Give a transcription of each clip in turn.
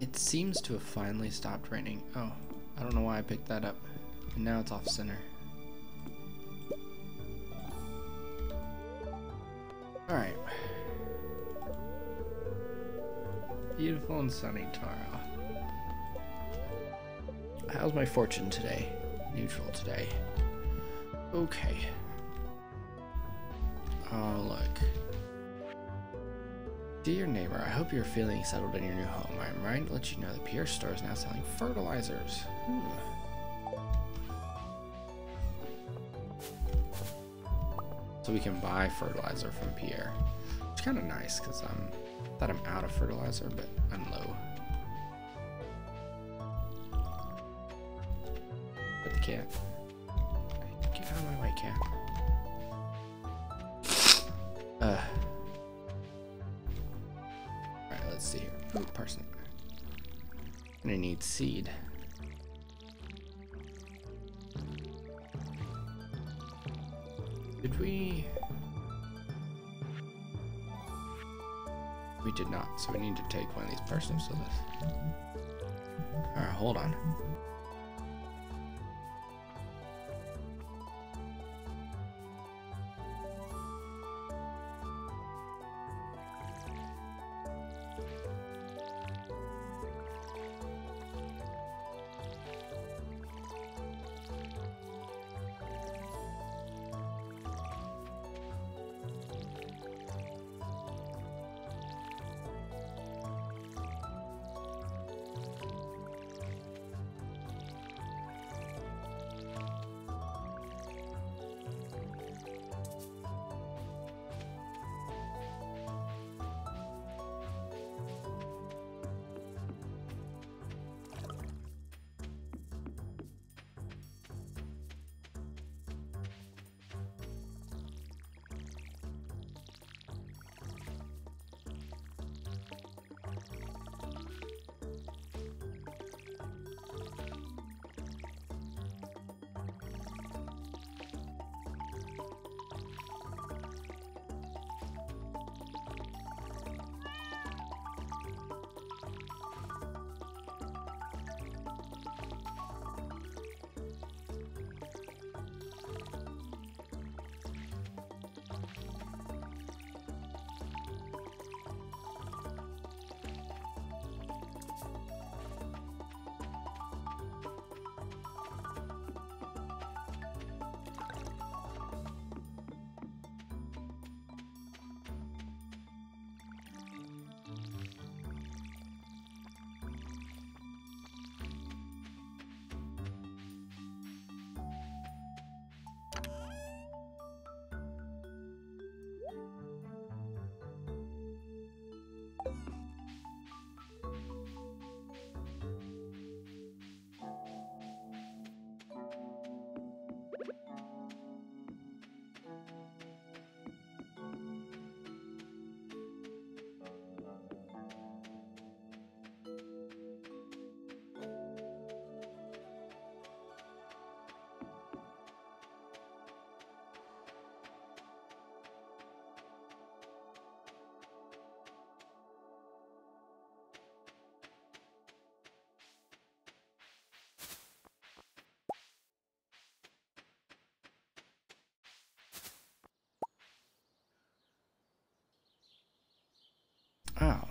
It seems to have finally stopped raining. Oh, I don't know why I picked that up. And now it's off center. Alright. Beautiful and sunny tomorrow. How's my fortune today? Neutral today. Okay. Oh, look. Dear neighbor, I hope you're feeling settled in your new home. I'm writing to let you know that Pierre Store is now selling fertilizers. Hmm. So we can buy fertilizer from Pierre. It's kind of nice because I'm thought I'm out of fertilizer, but I'm low. Let's see here. Parsnip. Gonna need seed. Did we... We did not, so we need to take one of these parsnips with us. Alright, hold on.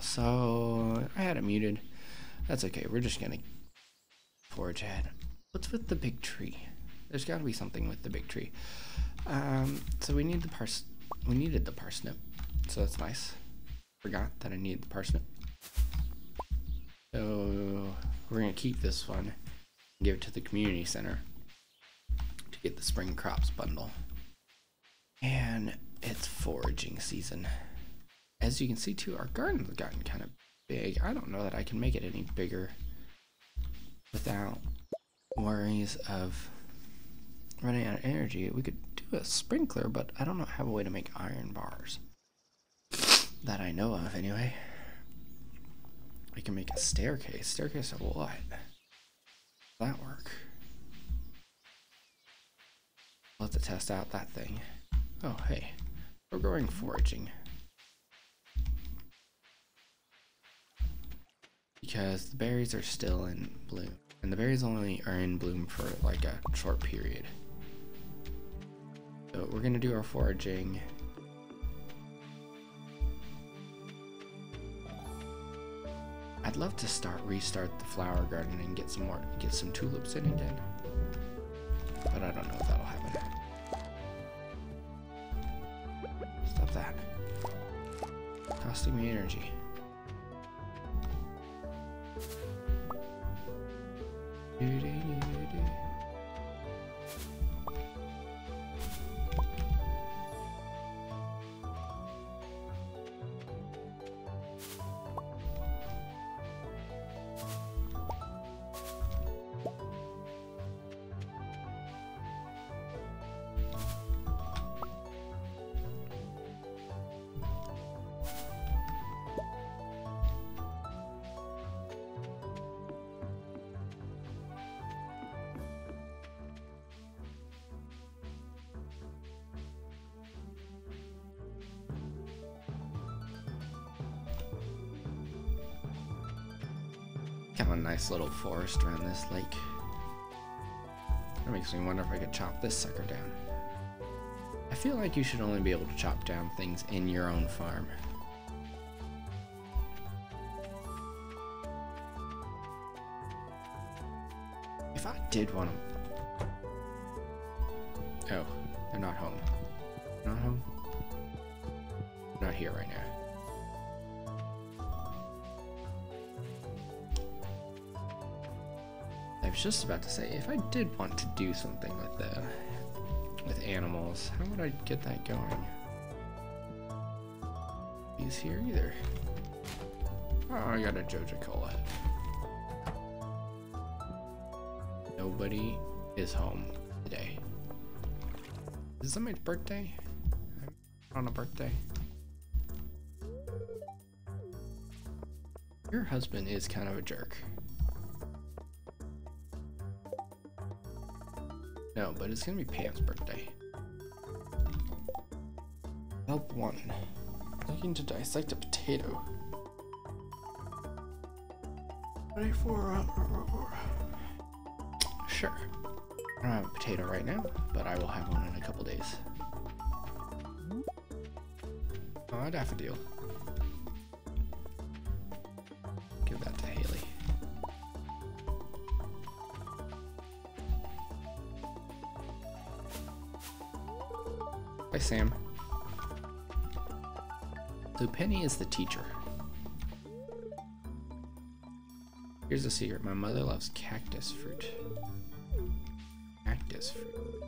So I had it muted. That's okay. We're just gonna forge ahead. What's with the big tree? There's got to be something with the big tree. Um, so we need the pars. We needed the parsnip, so that's nice. Forgot that I needed the parsnip. So we're gonna keep this one. And give it to the community center to get the spring crops bundle. And it's foraging season as you can see too, our garden's gotten kind of big. I don't know that I can make it any bigger without worries of running out of energy. We could do a sprinkler, but I don't know, have a way to make iron bars. That I know of, anyway. We can make a staircase. Staircase of what? that work? To test out that thing. Oh, hey. We're going foraging. Because the berries are still in bloom, and the berries only are in bloom for like a short period. So we're gonna do our foraging. I'd love to start restart the flower garden and get some more get some tulips in again. But I don't know if that'll happen. Stop that. Costing me energy. Beauty. Kind of a nice little forest around this lake. That makes me wonder if I could chop this sucker down. I feel like you should only be able to chop down things in your own farm. If I did want to... Oh, they're not home. Not home? Not here right now. I was just about to say, if I did want to do something with the with animals, how would I get that going? He's here either. Oh, I got a Joja Cola. Nobody is home today. Is somebody's birthday? On a birthday. Your husband is kind of a jerk. No, but it's gonna be Pam's birthday. Help one. Looking to dissect a potato. Ready for uh, Sure. I don't have a potato right now, but I will have one in a couple days. Oh, a daffodil. Sam. So Penny is the teacher. Here's a secret. My mother loves cactus fruit. Cactus fruit.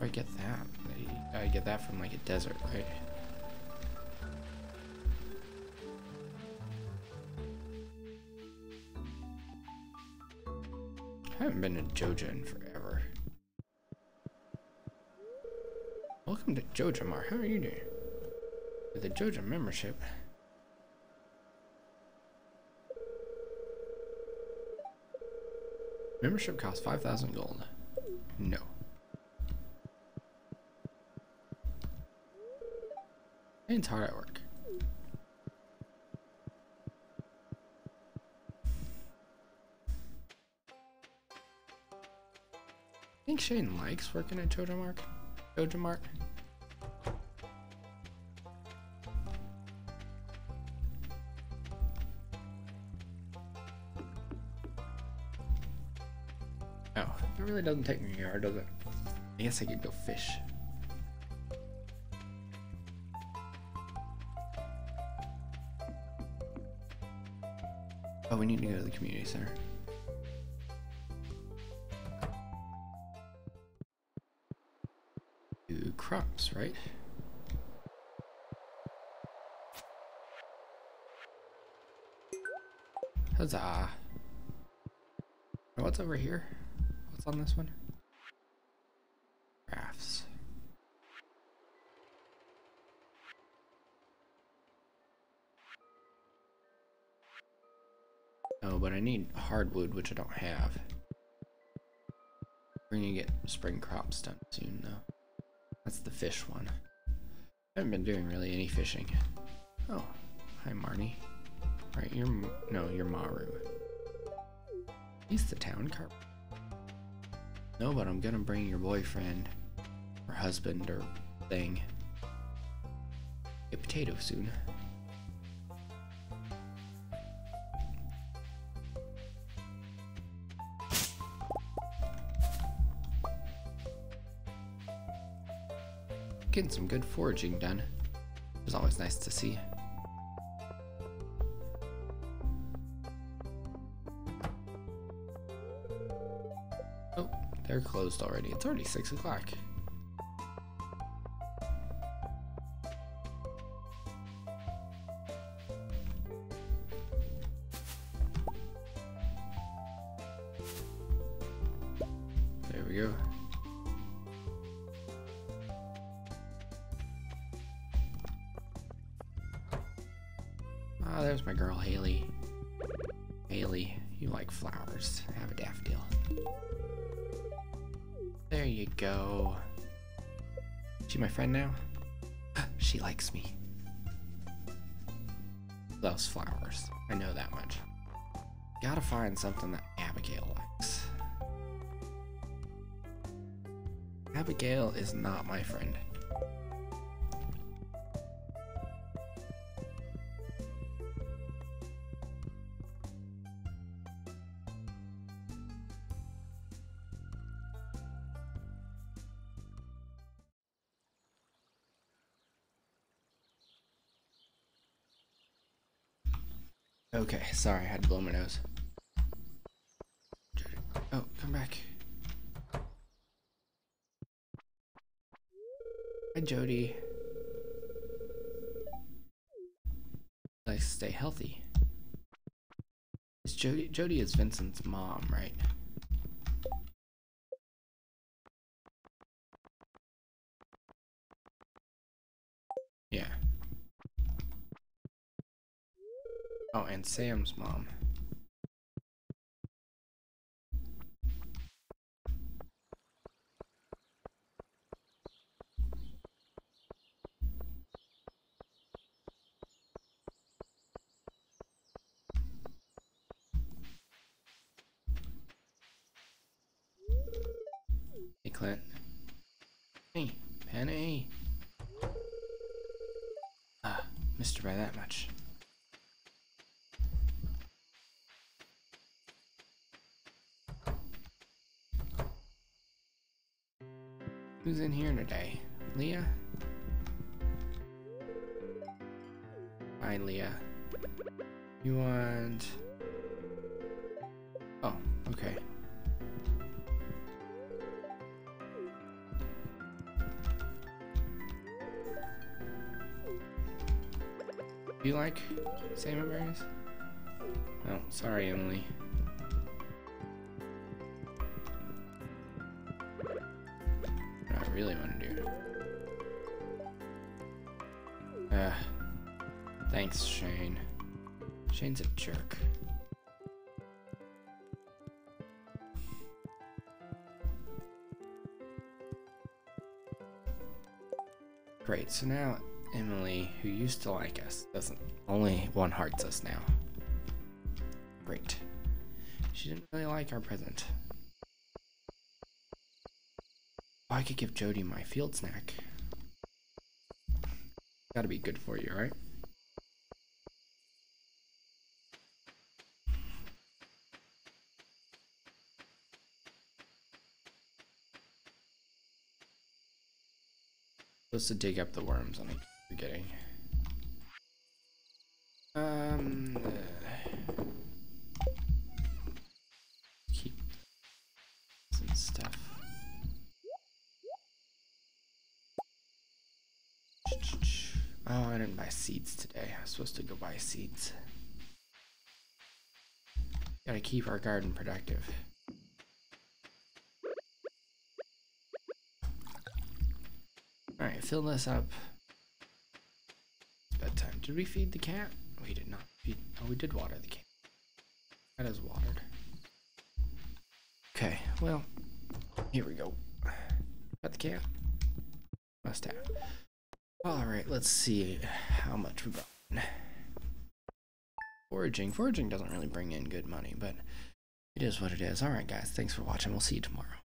I get that? I get that from like a desert, right? I haven't been to Joja in forever. Welcome to JojaMart. How are you doing? With a Joja membership. Membership costs 5,000 gold. No. It's hard at work. I think Shane likes working at JojaMart. JojaMart. Oh, it really doesn't take me hard, does it? I guess I could go fish. Oh, we need to go to the community center. Crops, right? Huzzah! What's over here? What's on this one? Crafts. Oh, but I need hardwood, which I don't have. We're gonna get spring crops done soon, though. Fish one. I haven't been doing really any fishing. Oh, Hi, Marnie. Right, you're no, you're Maru. He's the town carp. No, but I'm gonna bring your boyfriend or husband or thing a potato soon. Getting some good foraging done. It's always nice to see. Oh, they're closed already. It's already 6 o'clock. There we go. Ah, there's my girl Haley. Haley, you like flowers. Have a daffodil. There you go. She my friend now? she likes me. Loves flowers. I know that much. Gotta find something that Abigail likes. Abigail is not my friend. Sorry, I had to blow my nose. Oh, come back. Hi, Jodi. Like, stay healthy. Is Jodi? Jodi is Vincent's mom, right? And Sam's mom. Hey, Clint. Hey, Penny. Ah, missed her by that much. Who's in here today? Leah? Hi, Leah. You want... Oh, okay. Do you like salmonberries? Oh, sorry, Emily. Really want to do. Uh, thanks, Shane. Shane's a jerk. Great, so now Emily, who used to like us, doesn't only one hearts us now. Great. She didn't really like our present. Oh, I could give Jodi my field snack. Gotta be good for you, right? Supposed to dig up the worms and I keep forgetting. Um, uh, supposed to go buy seeds. Gotta keep our garden productive. Alright, fill this up. Bedtime. Did we feed the cat? We did not feed. Oh, we did water the cat. That is watered. Okay, well, here we go. Got the cat? Must have. Alright, let's see how much we got. Foraging. Foraging doesn't really bring in good money, but it is what it is. Alright, guys. Thanks for watching. We'll see you tomorrow.